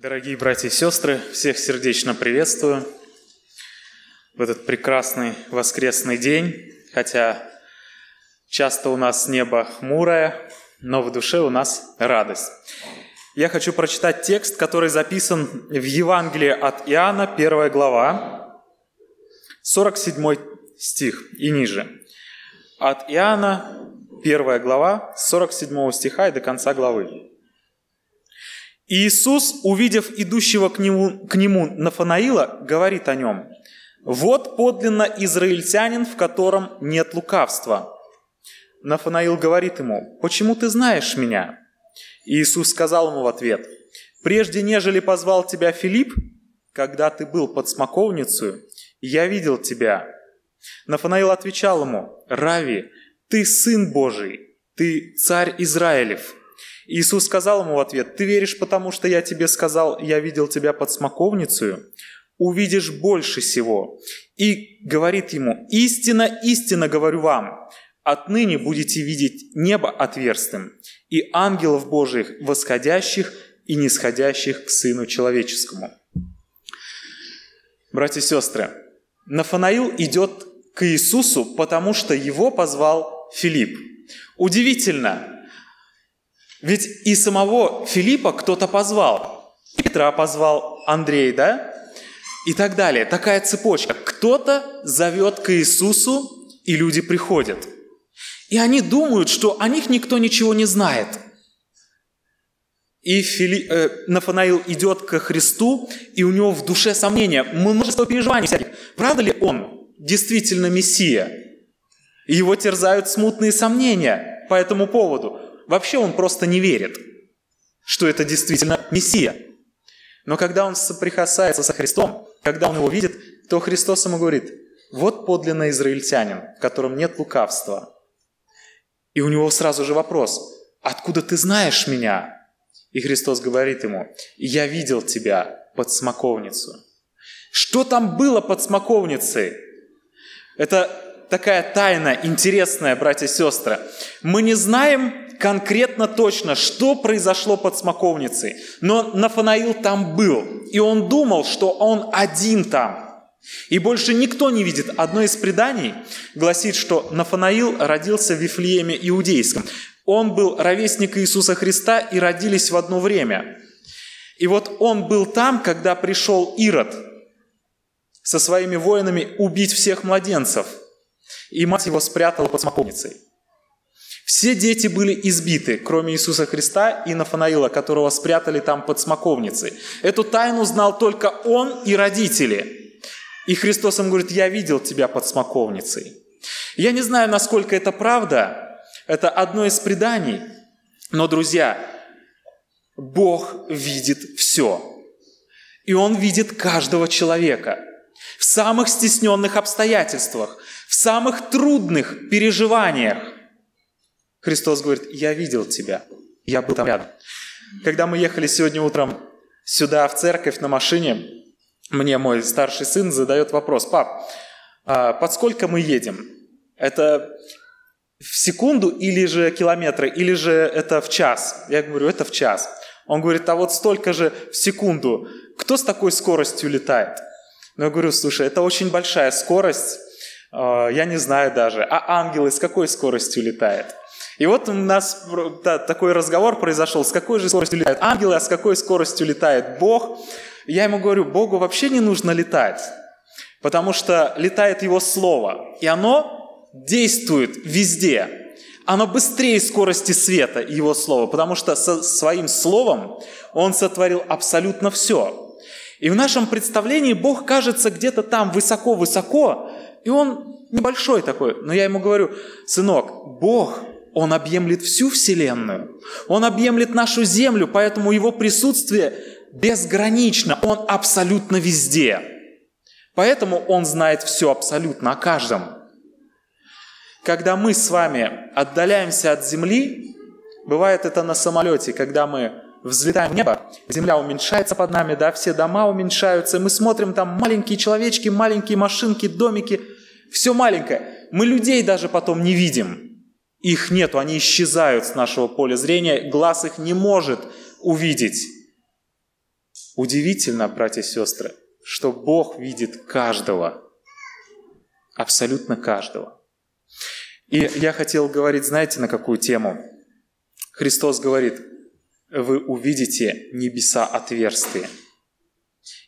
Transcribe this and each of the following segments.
Дорогие братья и сестры, всех сердечно приветствую в этот прекрасный воскресный день, хотя часто у нас небо хмурое, но в душе у нас радость. Я хочу прочитать текст, который записан в Евангелии от Иоанна, первая глава, 47 стих и ниже. От Иоанна, первая глава, 47 стиха и до конца главы. Иисус, увидев идущего к нему, к нему Нафанаила, говорит о нем, «Вот подлинно израильтянин, в котором нет лукавства». Нафанаил говорит ему, «Почему ты знаешь меня?» Иисус сказал ему в ответ, «Прежде нежели позвал тебя Филипп, когда ты был под смоковницей, я видел тебя». Нафанаил отвечал ему, «Рави, ты сын Божий, ты царь Израилев». Иисус сказал ему в ответ, «Ты веришь, потому что я тебе сказал, я видел тебя под смоковницей? Увидишь больше всего». И говорит ему, «Истина, истина говорю вам, отныне будете видеть небо отверстым и ангелов Божьих, восходящих и нисходящих к Сыну Человеческому». Братья и сестры, Нафанаил идет к Иисусу, потому что его позвал Филипп. Удивительно, ведь и самого Филиппа кто-то позвал. Петра позвал Андрей, да? И так далее. Такая цепочка. Кто-то зовет к Иисусу, и люди приходят. И они думают, что о них никто ничего не знает. И Фили... э, Нафанаил идет к Христу, и у него в душе сомнения, множество переживаний всяких. Правда ли он действительно Мессия? И его терзают смутные сомнения по этому поводу вообще он просто не верит, что это действительно Мессия. Но когда он соприкасается со Христом, когда он его видит, то Христос ему говорит, вот подлинно израильтянин, в котором нет лукавства. И у него сразу же вопрос, откуда ты знаешь меня? И Христос говорит ему, я видел тебя под смоковницу. Что там было под смоковницей? Это такая тайна интересная, братья и сестры. Мы не знаем, конкретно точно, что произошло под смоковницей. Но Нафанаил там был, и он думал, что он один там. И больше никто не видит. Одно из преданий гласит, что Нафанаил родился в Вифлееме Иудейском. Он был ровесник Иисуса Христа и родились в одно время. И вот он был там, когда пришел Ирод со своими воинами убить всех младенцев. И мать его спрятала под смоковницей. Все дети были избиты, кроме Иисуса Христа и Нафанаила, которого спрятали там под смоковницей. Эту тайну знал только он и родители. И Христос им говорит, я видел тебя под смоковницей. Я не знаю, насколько это правда, это одно из преданий, но, друзья, Бог видит все. И Он видит каждого человека в самых стесненных обстоятельствах, в самых трудных переживаниях. Христос говорит, я видел тебя, я был там рядом. Когда мы ехали сегодня утром сюда, в церковь, на машине, мне мой старший сын задает вопрос, пап, а под сколько мы едем? Это в секунду или же километры, или же это в час? Я говорю, это в час. Он говорит, а вот столько же в секунду. Кто с такой скоростью летает? Ну, я говорю, слушай, это очень большая скорость, а, я не знаю даже. А ангелы с какой скоростью летают? И вот у нас да, такой разговор произошел, с какой же скоростью летают ангелы, а с какой скоростью летает Бог. Я ему говорю, Богу вообще не нужно летать, потому что летает Его Слово, и оно действует везде. Оно быстрее скорости света, Его Слово, потому что со своим Словом Он сотворил абсолютно все. И в нашем представлении Бог кажется где-то там высоко-высоко, и Он небольшой такой. Но я ему говорю, сынок, Бог он объемлет всю Вселенную. Он объемлет нашу Землю, поэтому Его присутствие безгранично. Он абсолютно везде. Поэтому Он знает все абсолютно о каждом. Когда мы с вами отдаляемся от Земли, бывает это на самолете, когда мы взлетаем в небо, земля уменьшается под нами, да, все дома уменьшаются, мы смотрим там маленькие человечки, маленькие машинки, домики, все маленькое. Мы людей даже потом не видим. Их нету, они исчезают с нашего поля зрения, глаз их не может увидеть. Удивительно, братья и сестры, что Бог видит каждого, абсолютно каждого. И я хотел говорить, знаете, на какую тему? Христос говорит, вы увидите небеса отверстые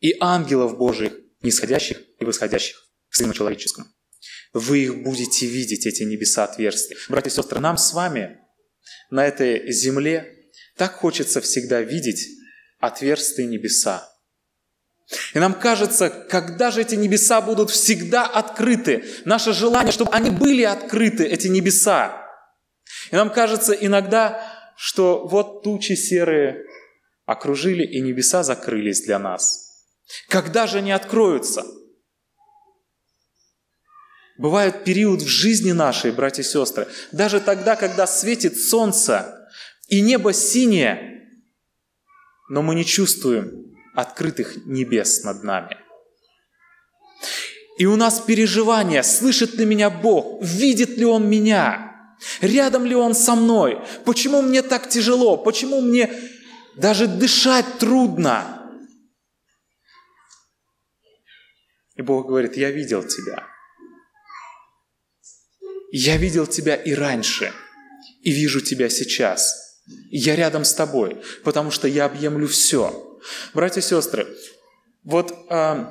и ангелов Божьих, нисходящих и восходящих к Сыну Человеческому. Вы их будете видеть, эти небеса отверстия. Братья и сестры, нам с вами на этой земле так хочется всегда видеть отверстые небеса. И нам кажется, когда же эти небеса будут всегда открыты? Наше желание, чтобы они были открыты, эти небеса. И нам кажется иногда, что вот тучи серые окружили, и небеса закрылись для нас. Когда же они откроются? Бывает период в жизни нашей, братья и сестры, даже тогда, когда светит солнце и небо синее, но мы не чувствуем открытых небес над нами. И у нас переживание, слышит ли меня Бог, видит ли Он меня, рядом ли Он со мной, почему мне так тяжело, почему мне даже дышать трудно. И Бог говорит, я видел тебя. Я видел тебя и раньше, и вижу тебя сейчас. Я рядом с тобой, потому что я объемлю все. Братья и сестры, вот э,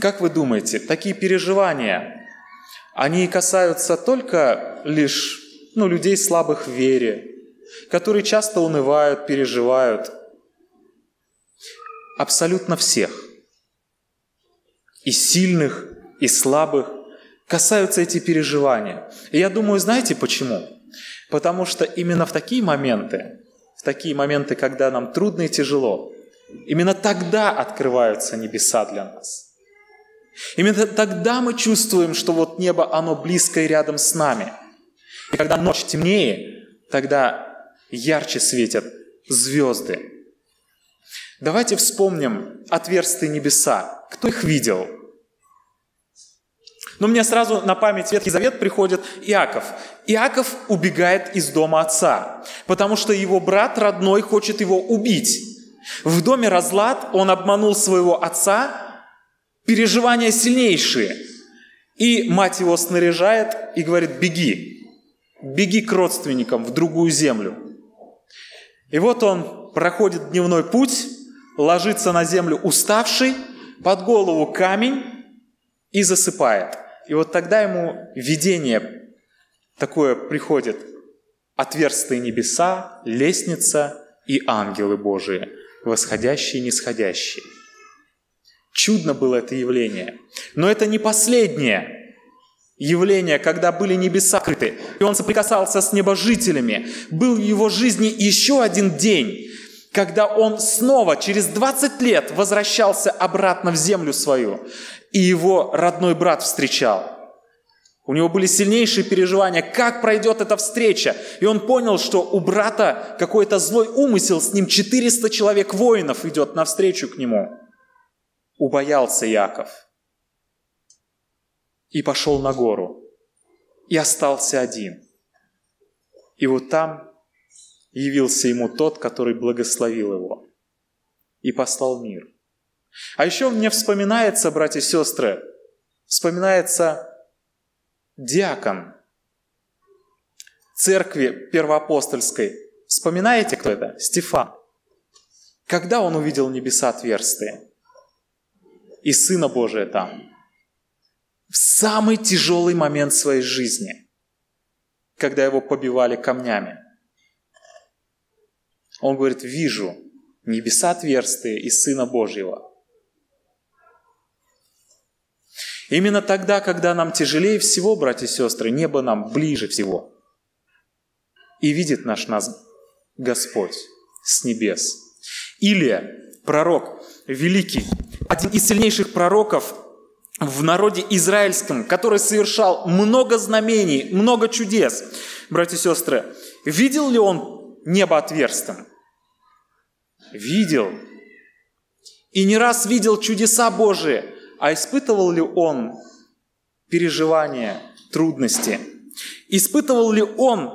как вы думаете, такие переживания, они касаются только лишь ну, людей слабых в вере, которые часто унывают, переживают. Абсолютно всех. И сильных, и слабых, касаются эти переживания. И я думаю, знаете почему? Потому что именно в такие моменты, в такие моменты, когда нам трудно и тяжело, именно тогда открываются небеса для нас. Именно тогда мы чувствуем, что вот небо, оно близко и рядом с нами. И когда ночь темнее, тогда ярче светят звезды. Давайте вспомним отверстые небеса. Кто их видел? Но мне сразу на память Ветхий Завет приходит Иаков. Иаков убегает из дома отца, потому что его брат родной хочет его убить. В доме разлад он обманул своего отца, переживания сильнейшие. И мать его снаряжает и говорит, беги, беги к родственникам в другую землю. И вот он проходит дневной путь, ложится на землю уставший, под голову камень и засыпает. И вот тогда ему видение такое приходит. Отверстые небеса, лестница и ангелы Божии, восходящие и нисходящие. Чудно было это явление. Но это не последнее явление, когда были небеса открыты, и он соприкасался с небожителями. Был в его жизни еще один день, когда он снова через 20 лет возвращался обратно в землю свою и его родной брат встречал. У него были сильнейшие переживания, как пройдет эта встреча. И он понял, что у брата какой-то злой умысел, с ним 400 человек воинов идет навстречу к нему. Убоялся Яков. И пошел на гору. И остался один. И вот там явился ему тот, который благословил его. И послал мир – а еще мне вспоминается, братья и сестры, вспоминается диакон церкви первоапостольской. Вспоминаете, кто это? Стефан. Когда он увидел небеса отверстые и Сына Божия там? В самый тяжелый момент своей жизни, когда его побивали камнями. Он говорит, вижу небеса отверстые и Сына Божьего – Именно тогда, когда нам тяжелее всего, братья и сестры, небо нам ближе всего. И видит наш нас Господь с небес. Илия, пророк, великий, один из сильнейших пророков в народе израильском, который совершал много знамений, много чудес. Братья и сестры, видел ли он небо отверстым? Видел. И не раз видел чудеса Божии – а испытывал ли он переживания, трудности? Испытывал ли он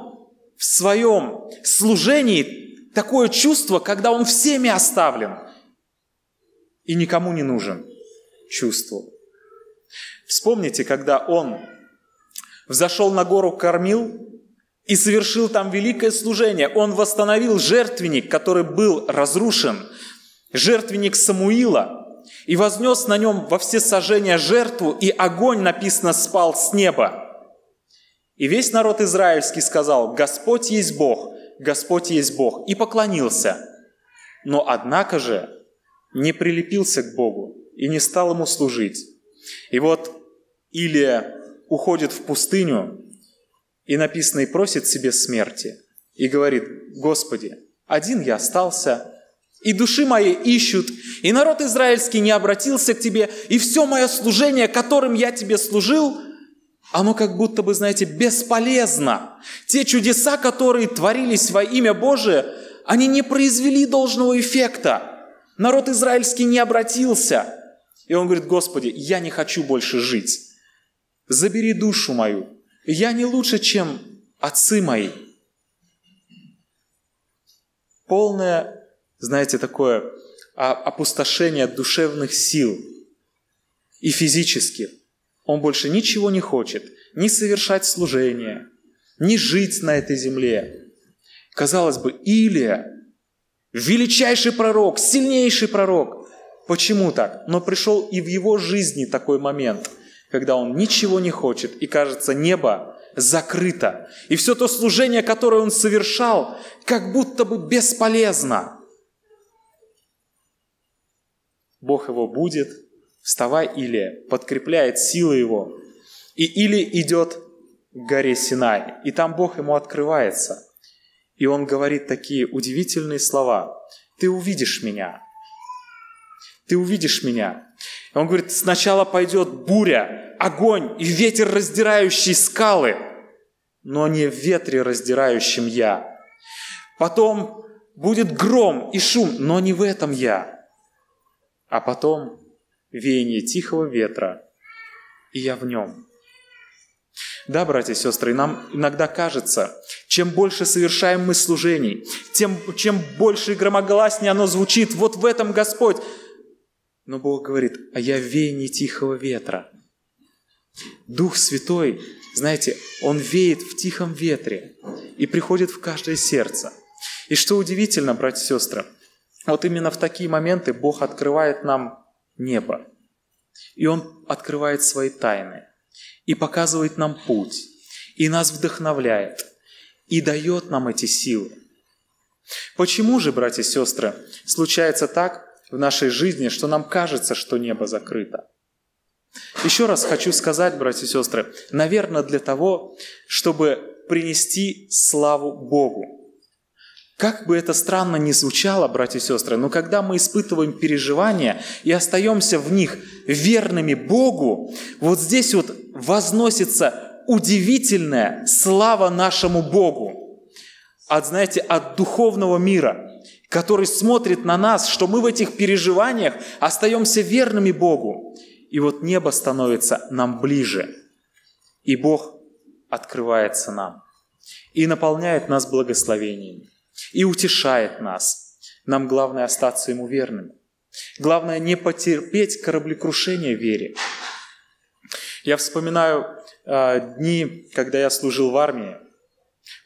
в своем служении такое чувство, когда он всеми оставлен? и никому не нужен, чувствовал. Вспомните, когда он взошел на гору Кормил и совершил там великое служение. Он восстановил жертвенник, который был разрушен, жертвенник Самуила, и вознес на нем во все сожжения жертву, и огонь, написано, спал с неба. И весь народ израильский сказал, Господь есть Бог, Господь есть Бог, и поклонился. Но однако же не прилепился к Богу и не стал ему служить. И вот Илия уходит в пустыню, и написано, и просит себе смерти, и говорит, Господи, один я остался, и души мои ищут, и народ израильский не обратился к Тебе, и все мое служение, которым я Тебе служил, оно как будто бы, знаете, бесполезно. Те чудеса, которые творились во имя Божие, они не произвели должного эффекта. Народ израильский не обратился. И он говорит, Господи, я не хочу больше жить. Забери душу мою. Я не лучше, чем отцы мои. Полное, знаете, такое опустошение душевных сил и физических. Он больше ничего не хочет, ни совершать служение, ни жить на этой земле. Казалось бы, Илия, величайший пророк, сильнейший пророк. Почему так? Но пришел и в его жизни такой момент, когда он ничего не хочет, и кажется, небо закрыто. И все то служение, которое он совершал, как будто бы бесполезно. Бог его будет, вставай, Илия, подкрепляет силы его. И Или идет к горе Синай, и там Бог ему открывается. И он говорит такие удивительные слова. «Ты увидишь меня, ты увидишь меня». И он говорит, сначала пойдет буря, огонь и ветер, раздирающий скалы, но не в ветре, раздирающем я. Потом будет гром и шум, но не в этом я. А потом веяние тихого ветра, и я в нем. Да, братья и сестры, нам иногда кажется, чем больше совершаем мы служений, тем чем больше и громогласнее оно звучит, вот в этом Господь. Но Бог говорит, а я веяние тихого ветра. Дух Святой, знаете, Он веет в тихом ветре и приходит в каждое сердце. И что удивительно, братья и сестры, вот именно в такие моменты Бог открывает нам небо. И Он открывает свои тайны и показывает нам путь, и нас вдохновляет, и дает нам эти силы. Почему же, братья и сестры, случается так в нашей жизни, что нам кажется, что небо закрыто? Еще раз хочу сказать, братья и сестры, наверное, для того, чтобы принести славу Богу. Как бы это странно ни звучало, братья и сестры, но когда мы испытываем переживания и остаемся в них верными Богу, вот здесь вот возносится удивительная слава нашему Богу. От, знаете, от духовного мира, который смотрит на нас, что мы в этих переживаниях остаемся верными Богу. И вот небо становится нам ближе, и Бог открывается нам и наполняет нас благословениями и утешает нас. Нам главное остаться Ему верными. Главное не потерпеть кораблекрушение в вере. Я вспоминаю э, дни, когда я служил в армии.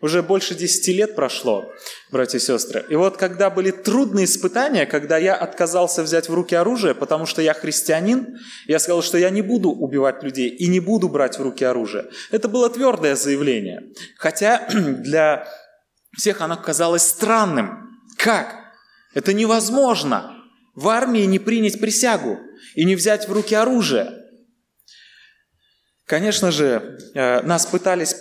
Уже больше десяти лет прошло, братья и сестры. И вот когда были трудные испытания, когда я отказался взять в руки оружие, потому что я христианин, я сказал, что я не буду убивать людей и не буду брать в руки оружие. Это было твердое заявление. Хотя для всех оно казалось странным. Как? Это невозможно. В армии не принять присягу и не взять в руки оружие. Конечно же, э, нас пытались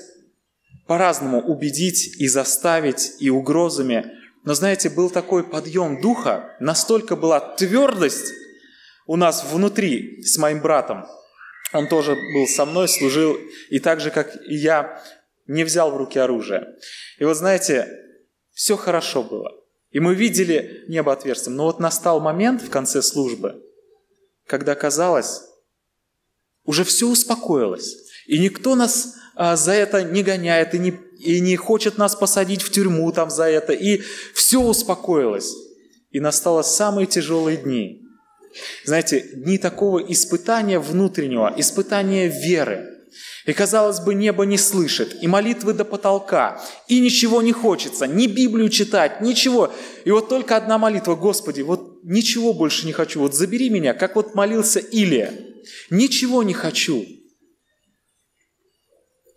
по-разному убедить и заставить, и угрозами. Но знаете, был такой подъем духа, настолько была твердость у нас внутри с моим братом. Он тоже был со мной, служил, и так же, как и я, не взял в руки оружие. И вот знаете, все хорошо было. И мы видели небо отверстием. Но вот настал момент в конце службы, когда казалось, уже все успокоилось. И никто нас а, за это не гоняет и не, и не хочет нас посадить в тюрьму там за это. И все успокоилось. И настало самые тяжелые дни, Знаете, дни такого испытания внутреннего, испытания веры. И, казалось бы, небо не слышит, и молитвы до потолка, и ничего не хочется, ни Библию читать, ничего. И вот только одна молитва, Господи, вот ничего больше не хочу, вот забери меня, как вот молился Илия. Ничего не хочу.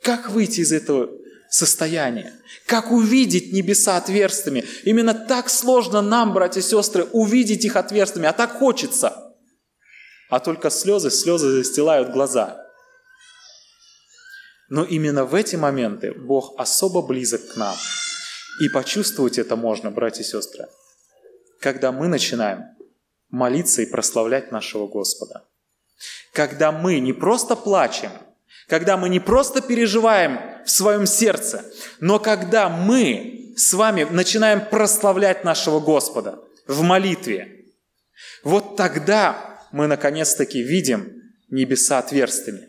Как выйти из этого состояния? Как увидеть небеса отверстиями? Именно так сложно нам, братья и сестры, увидеть их отверстиями, а так хочется. А только слезы, слезы застилают глаза. Но именно в эти моменты Бог особо близок к нам. И почувствовать это можно, братья и сестры, когда мы начинаем молиться и прославлять нашего Господа. Когда мы не просто плачем, когда мы не просто переживаем в своем сердце, но когда мы с вами начинаем прославлять нашего Господа в молитве, вот тогда мы наконец-таки видим небеса отверстиями.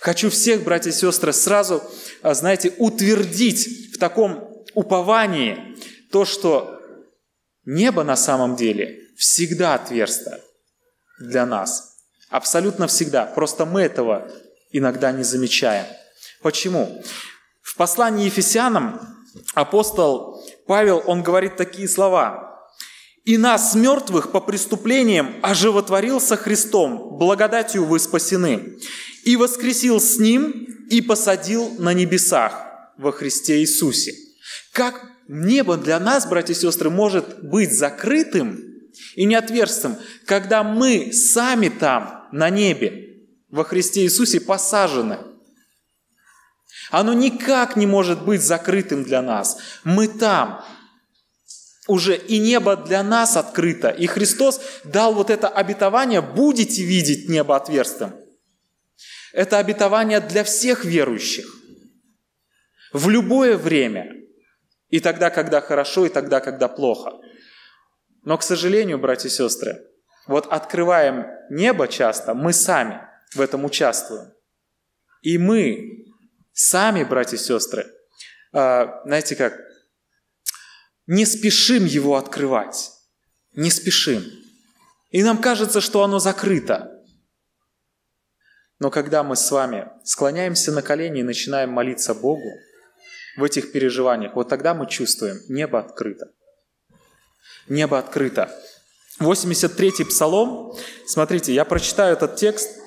Хочу всех, братья и сестры, сразу, а, знаете, утвердить в таком уповании то, что небо на самом деле всегда отверсто для нас. Абсолютно всегда. Просто мы этого иногда не замечаем. Почему? В послании Ефесянам апостол Павел, он говорит такие слова. «И нас, мертвых по преступлениям, оживотворился Христом, благодатью вы спасены, и воскресил с Ним, и посадил на небесах во Христе Иисусе». Как небо для нас, братья и сестры, может быть закрытым и неотверстым, когда мы сами там, на небе, во Христе Иисусе посажены. Оно никак не может быть закрытым для нас. Мы там. Уже и небо для нас открыто. И Христос дал вот это обетование, будете видеть небо отверстым. Это обетование для всех верующих. В любое время. И тогда, когда хорошо, и тогда, когда плохо. Но, к сожалению, братья и сестры, вот открываем небо часто мы сами – в этом участвуем. И мы сами, братья и сестры, а, знаете как, не спешим его открывать. Не спешим. И нам кажется, что оно закрыто. Но когда мы с вами склоняемся на колени и начинаем молиться Богу в этих переживаниях, вот тогда мы чувствуем, небо открыто. Небо открыто. 83-й псалом, смотрите, я прочитаю этот текст,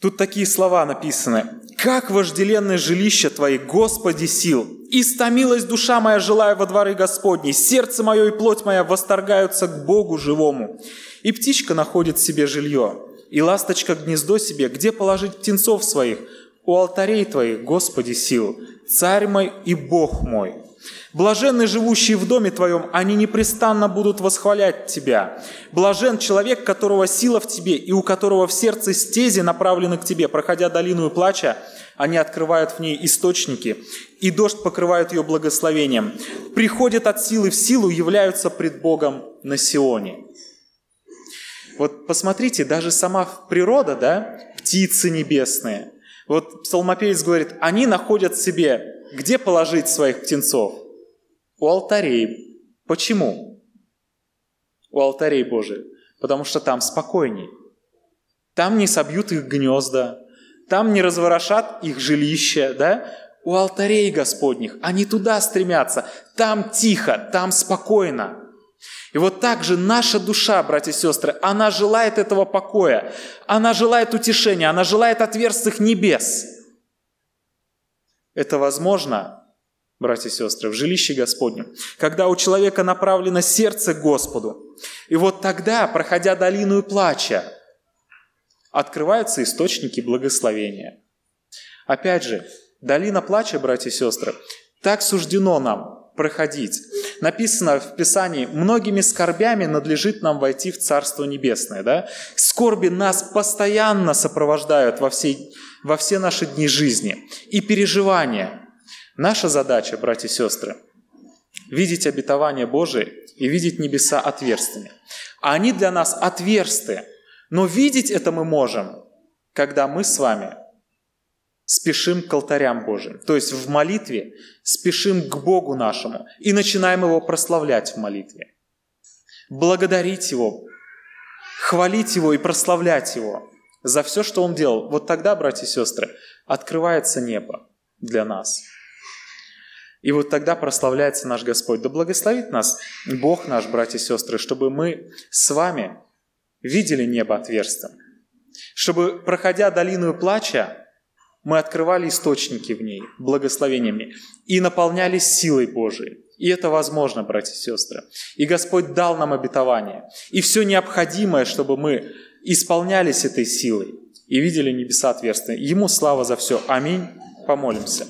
Тут такие слова написаны. «Как вожделенное жилище Твои, Господи сил! Истомилась душа моя, желая во дворы Господней, сердце мое и плоть моя восторгаются к Богу живому. И птичка находит себе жилье, и ласточка гнездо себе, где положить птенцов своих? У алтарей Твоих, Господи сил, Царь мой и Бог мой». Блаженны живущие в доме Твоем, они непрестанно будут восхвалять Тебя. Блажен человек, которого сила в Тебе и у которого в сердце стези направлены к Тебе. Проходя долину и плача, они открывают в ней источники, и дождь покрывает ее благословением. Приходят от силы в силу, являются пред Богом на Сионе. Вот посмотрите, даже сама природа, да, птицы небесные. Вот псалмопевец говорит, они находят себе, где положить своих птенцов – у алтарей. Почему? У алтарей Божьих. Потому что там спокойней. Там не собьют их гнезда, там не разворошат их жилища, да? У алтарей Господних. Они туда стремятся. Там тихо, там спокойно. И вот так же наша душа, братья и сестры, она желает этого покоя, она желает утешения, она желает отверстых небес. Это возможно братья и сестры, в жилище Господнем, когда у человека направлено сердце к Господу. И вот тогда, проходя долину и плача, открываются источники благословения. Опять же, долина плача, братья и сестры, так суждено нам проходить. Написано в Писании, многими скорбями надлежит нам войти в Царство Небесное. Да? Скорби нас постоянно сопровождают во, всей, во все наши дни жизни. И переживания – Наша задача, братья и сестры, видеть обетование Божие и видеть небеса отверстыми. А они для нас отверсты, но видеть это мы можем, когда мы с вами спешим к алтарям Божьим, то есть в молитве спешим к Богу нашему и начинаем Его прославлять в молитве, благодарить Его, хвалить Его и прославлять Его за все, что Он делал, вот тогда, братья и сестры, открывается небо для нас. И вот тогда прославляется наш Господь. Да благословит нас Бог наш, братья и сестры, чтобы мы с вами видели небо отверстием. Чтобы, проходя долину плача, мы открывали источники в ней, благословениями, и наполнялись силой Божией. И это возможно, братья и сестры. И Господь дал нам обетование. И все необходимое, чтобы мы исполнялись этой силой и видели небеса отверстия. Ему слава за все. Аминь. Помолимся.